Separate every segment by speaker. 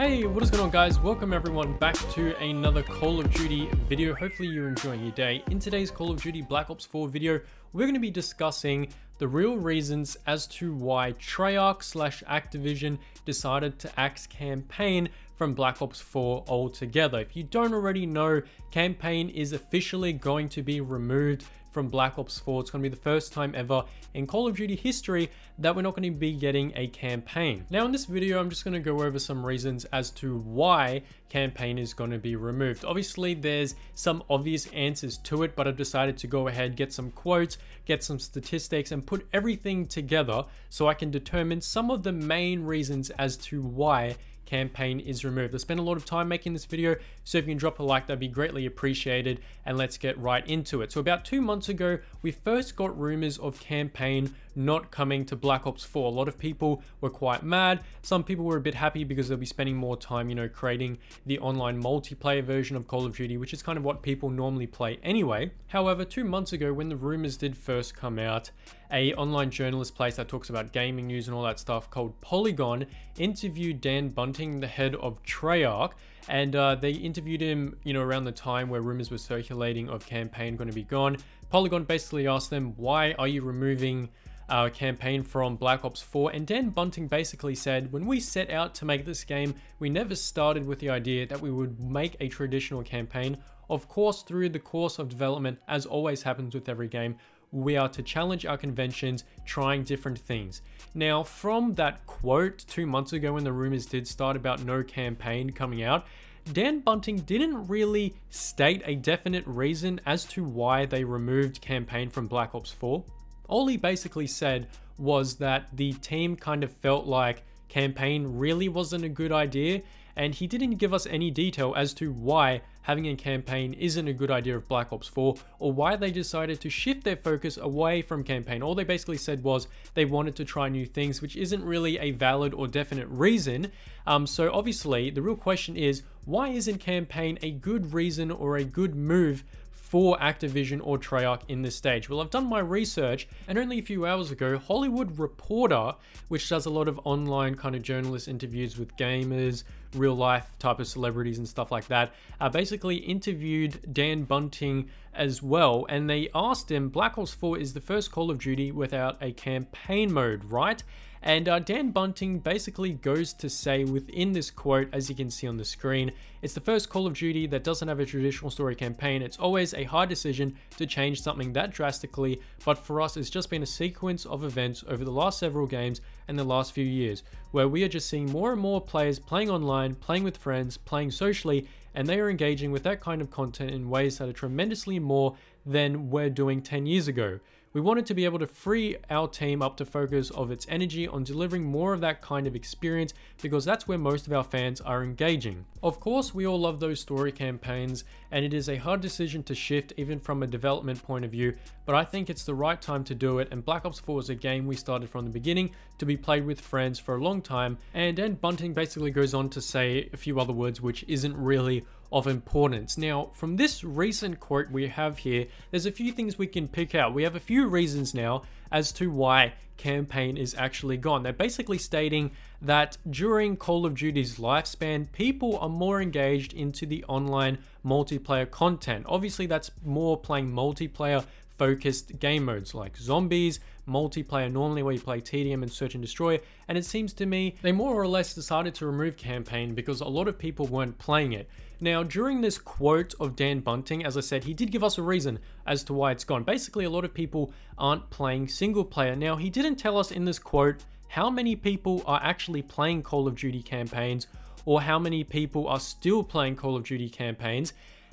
Speaker 1: Hey, what is going on guys? Welcome everyone back to another Call of Duty video. Hopefully you're enjoying your day. In today's Call of Duty Black Ops 4 video, we're going to be discussing the real reasons as to why Treyarch slash Activision decided to axe campaign from Black Ops 4 altogether. If you don't already know, campaign is officially going to be removed from Black Ops 4. It's going to be the first time ever in Call of Duty history that we're not going to be getting a campaign. Now in this video, I'm just going to go over some reasons as to why campaign is going to be removed. Obviously, there's some obvious answers to it, but I've decided to go ahead, get some quotes, get some statistics, and put everything together so I can determine some of the main reasons as to why campaign is removed. I spent a lot of time making this video, so if you can drop a like, that'd be greatly appreciated, and let's get right into it. So about two months ago, we first got rumors of campaign not coming to Black Ops 4. A lot of people were quite mad. Some people were a bit happy because they'll be spending more time, you know, creating the online multiplayer version of Call of Duty, which is kind of what people normally play anyway. However, two months ago, when the rumors did first come out, a online journalist place that talks about gaming news and all that stuff called Polygon interviewed Dan Bunting, the head of Treyarch, and uh, they interviewed him, you know, around the time where rumors were circulating of campaign going to be gone. Polygon basically asked them, why are you removing our campaign from Black Ops 4 and Dan Bunting basically said when we set out to make this game we never started with the idea that we would make a traditional campaign of course through the course of development as always happens with every game we are to challenge our conventions trying different things now from that quote two months ago when the rumors did start about no campaign coming out Dan Bunting didn't really state a definite reason as to why they removed campaign from Black Ops 4. All he basically said was that the team kind of felt like campaign really wasn't a good idea and he didn't give us any detail as to why having a campaign isn't a good idea of Black Ops 4 or why they decided to shift their focus away from campaign. All they basically said was they wanted to try new things, which isn't really a valid or definite reason. Um, so obviously the real question is why isn't campaign a good reason or a good move for Activision or Treyarch in this stage? Well, I've done my research, and only a few hours ago, Hollywood Reporter, which does a lot of online kind of journalist interviews with gamers, real life type of celebrities and stuff like that, uh, basically interviewed Dan Bunting as well, and they asked him, Black Ops 4 is the first Call of Duty without a campaign mode, right? And uh, Dan Bunting basically goes to say within this quote, as you can see on the screen, it's the first Call of Duty that doesn't have a traditional story campaign. It's always a hard decision to change something that drastically, but for us, it's just been a sequence of events over the last several games and the last few years, where we are just seeing more and more players playing online, playing with friends, playing socially, and they are engaging with that kind of content in ways that are tremendously more than we're doing 10 years ago. We wanted to be able to free our team up to focus of its energy on delivering more of that kind of experience because that's where most of our fans are engaging. Of course, we all love those story campaigns and it is a hard decision to shift even from a development point of view, but I think it's the right time to do it and Black Ops 4 is a game we started from the beginning to be played with friends for a long time and then Bunting basically goes on to say a few other words which isn't really of importance. Now, from this recent quote we have here, there's a few things we can pick out. We have a few reasons now as to why campaign is actually gone. They're basically stating that during Call of Duty's lifespan, people are more engaged into the online multiplayer content. Obviously, that's more playing multiplayer focused game modes like zombies, multiplayer normally where you play TDM and search and destroy, and it seems to me they more or less decided to remove campaign because a lot of people weren't playing it. Now, during this quote of Dan Bunting, as I said, he did give us a reason as to why it's gone. Basically, a lot of people aren't playing single player. Now, he didn't tell us in this quote how many people are actually playing Call of Duty campaigns or how many people are still playing Call of Duty campaigns.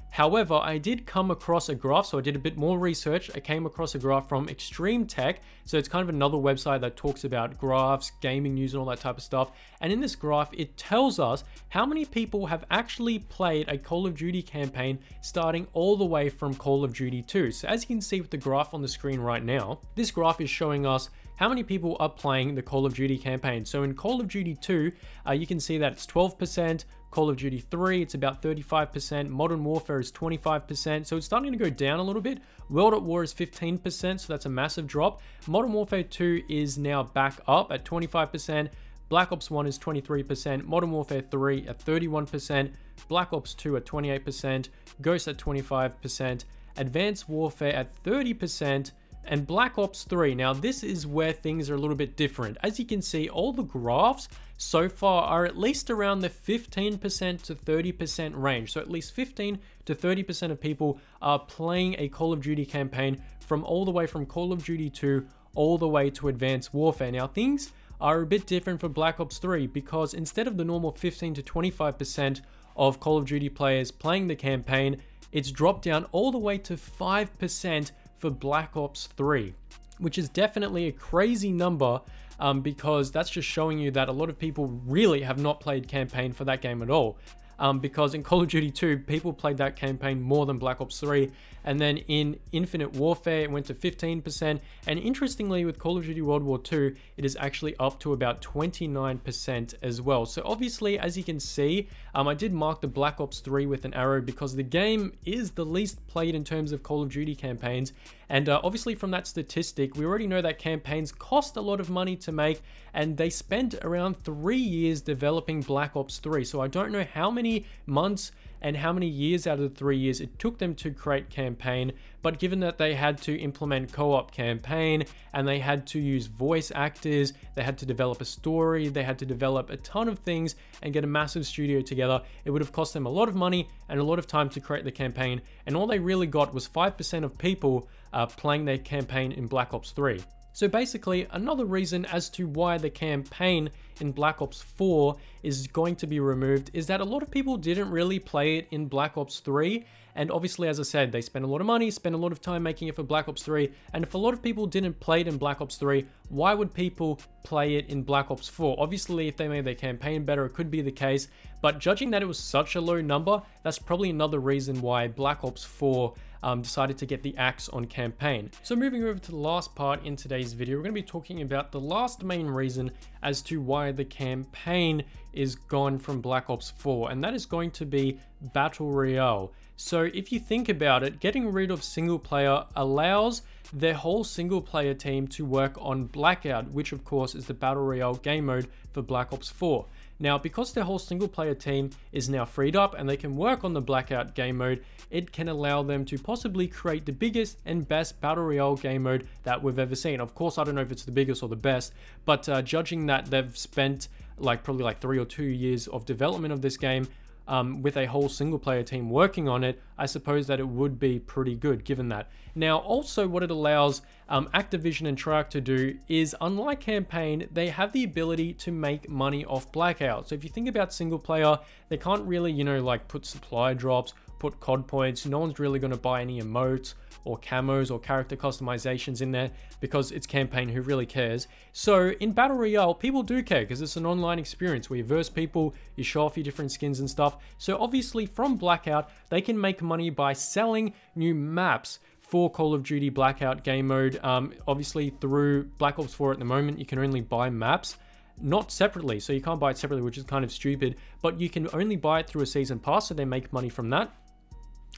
Speaker 1: However, I did come across a graph, so I did a bit more research. I came across a graph from Extreme Tech. So it's kind of another website that talks about graphs, gaming news, and all that type of stuff. And in this graph, it tells us how many people have actually played a Call of Duty campaign starting all the way from Call of Duty 2. So as you can see with the graph on the screen right now, this graph is showing us how many people are playing the Call of Duty campaign. So in Call of Duty 2, uh, you can see that it's 12%, Call of Duty 3, it's about 35%. Modern Warfare is 25%. So it's starting to go down a little bit. World at War is 15%, so that's a massive drop. Modern Warfare 2 is now back up at 25%. Black Ops 1 is 23%, Modern Warfare 3 at 31%, Black Ops 2 at 28%, Ghost at 25%, Advanced Warfare at 30%, and Black Ops 3. Now this is where things are a little bit different. As you can see, all the graphs so far are at least around the 15% to 30% range. So at least 15 to 30% of people are playing a Call of Duty campaign from all the way from Call of Duty 2 all the way to Advanced Warfare. Now things are a bit different for Black Ops 3 because instead of the normal 15 to 25% of Call of Duty players playing the campaign, it's dropped down all the way to 5% for Black Ops 3, which is definitely a crazy number um, because that's just showing you that a lot of people really have not played campaign for that game at all um, because in Call of Duty 2, people played that campaign more than Black Ops 3. And then in Infinite Warfare, it went to 15%. And interestingly, with Call of Duty World War 2, it is actually up to about 29% as well. So obviously, as you can see, um, I did mark the Black Ops 3 with an arrow because the game is the least played in terms of Call of Duty campaigns. And uh, obviously from that statistic, we already know that campaigns cost a lot of money to make and they spent around three years developing Black Ops 3. So I don't know how many months and how many years out of the three years it took them to create campaign. But given that they had to implement co-op campaign and they had to use voice actors, they had to develop a story, they had to develop a ton of things and get a massive studio together, it would have cost them a lot of money and a lot of time to create the campaign. And all they really got was 5% of people uh, playing their campaign in Black Ops 3. So basically, another reason as to why the campaign in Black Ops 4 is going to be removed is that a lot of people didn't really play it in Black Ops 3 and obviously as I said they spent a lot of money, spent a lot of time making it for Black Ops 3 and if a lot of people didn't play it in Black Ops 3, why would people play it in Black Ops 4? Obviously if they made their campaign better it could be the case, but judging that it was such a low number, that's probably another reason why Black Ops 4 um, decided to get the axe on campaign. So moving over to the last part in today's video, we're going to be talking about the last main reason as to why the campaign is gone from Black Ops 4, and that is going to be Battle Royale. So if you think about it, getting rid of single player allows their whole single player team to work on Blackout, which of course is the Battle Royale game mode for Black Ops 4. Now, because their whole single player team is now freed up and they can work on the Blackout game mode, it can allow them to possibly create the biggest and best Battle Royale game mode that we've ever seen. Of course, I don't know if it's the biggest or the best, but uh, judging that they've spent like probably like three or two years of development of this game, um, with a whole single player team working on it, I suppose that it would be pretty good given that. Now, also what it allows um, Activision and Treyarch to do is, unlike campaign, they have the ability to make money off Blackout. So if you think about single player, they can't really, you know, like put supply drops, put COD points, no one's really going to buy any emotes, or camos or character customizations in there because it's campaign, who really cares? So in Battle Royale, people do care because it's an online experience where you verse people, you show off your different skins and stuff. So obviously from Blackout, they can make money by selling new maps for Call of Duty Blackout game mode. Um, obviously through Black Ops 4 at the moment, you can only buy maps not separately. So you can't buy it separately, which is kind of stupid, but you can only buy it through a season pass, so they make money from that.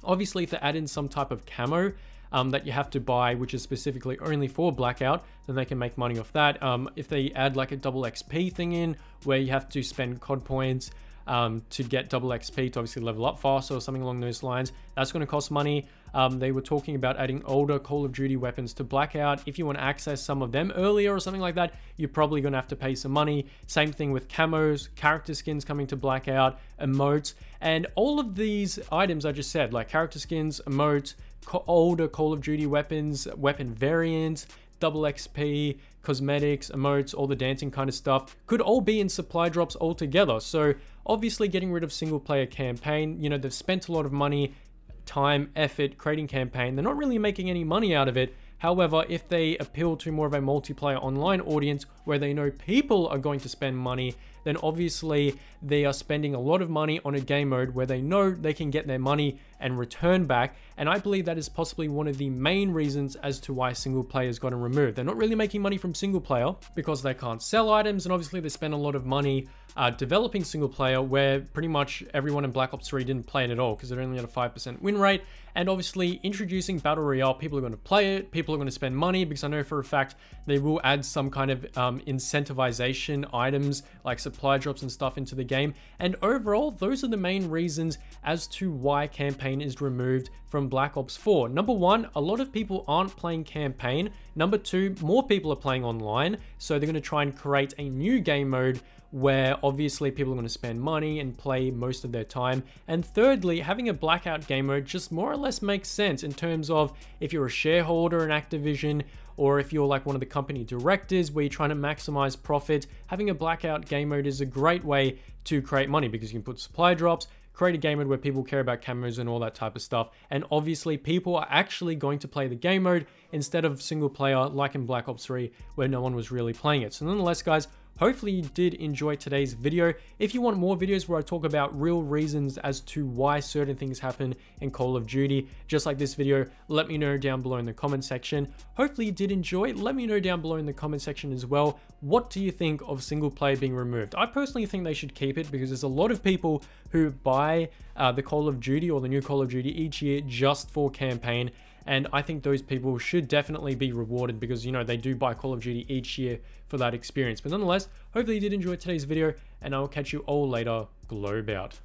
Speaker 1: Obviously, if they add in some type of camo, um, that you have to buy, which is specifically only for Blackout, then they can make money off that. Um, if they add like a double XP thing in, where you have to spend COD points um, to get double XP to obviously level up faster or something along those lines, that's going to cost money. Um, they were talking about adding older Call of Duty weapons to Blackout. If you want to access some of them earlier or something like that, you're probably going to have to pay some money. Same thing with camos, character skins coming to Blackout, emotes, and all of these items I just said, like character skins, emotes, older Call of Duty weapons, weapon variants, double XP, cosmetics, emotes, all the dancing kind of stuff, could all be in supply drops altogether. So obviously getting rid of single player campaign, you know, they've spent a lot of money, time, effort creating campaign. They're not really making any money out of it. However, if they appeal to more of a multiplayer online audience where they know people are going to spend money, then obviously they are spending a lot of money on a game mode where they know they can get their money and return back. And I believe that is possibly one of the main reasons as to why single player has gotten removed. They're not really making money from single player because they can't sell items, and obviously they spend a lot of money uh, developing single player where pretty much everyone in Black Ops 3 didn't play it at all because it only had a 5% win rate. And obviously, introducing Battle Royale, people are going to play it, people are going to spend money because I know for a fact they will add some kind of um, incentivization items like supply drops and stuff into the game. And overall, those are the main reasons as to why campaign is removed from Black Ops 4. Number one, a lot of people aren't playing campaign. Number two, more people are playing online, so they're going to try and create a new game mode where obviously people are going to spend money and play most of their time. And thirdly, having a blackout game mode just more or less makes sense in terms of if you're a shareholder in Activision or if you're like one of the company directors where you're trying to maximize profit, having a blackout game mode is a great way to create money because you can put supply drops, create a game mode where people care about cameras and all that type of stuff. And obviously, people are actually going to play the game mode instead of single player like in Black Ops 3, where no one was really playing it. So, nonetheless, guys, Hopefully you did enjoy today's video. If you want more videos where I talk about real reasons as to why certain things happen in Call of Duty, just like this video, let me know down below in the comment section. Hopefully you did enjoy. Let me know down below in the comment section as well. What do you think of single player being removed? I personally think they should keep it because there's a lot of people who buy uh, the Call of Duty or the new Call of Duty each year just for campaign and I think those people should definitely be rewarded because, you know, they do buy Call of Duty each year for that experience. But nonetheless, hopefully you did enjoy today's video, and I will catch you all later. Globe out.